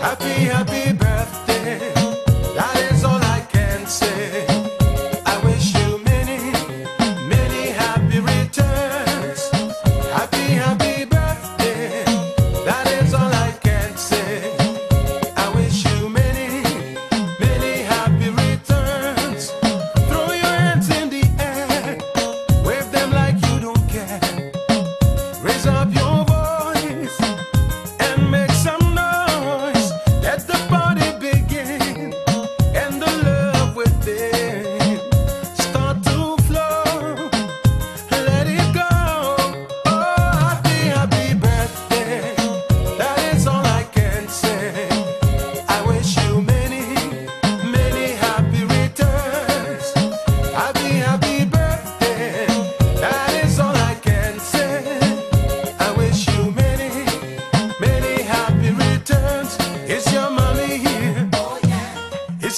Happy, happy birthday. That is all I can say. I wish you many, many happy returns. Happy, happy birthday. That is all I can say. I wish you many, many happy returns. Throw your hands in the air. Wave them like you don't care. Raise up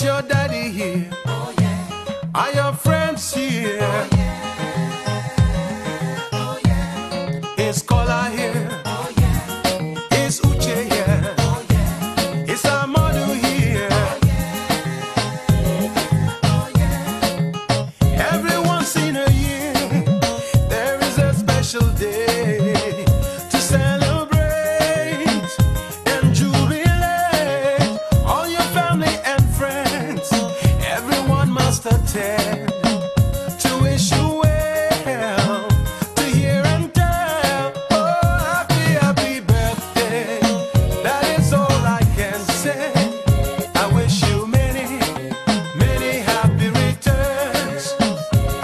your dad.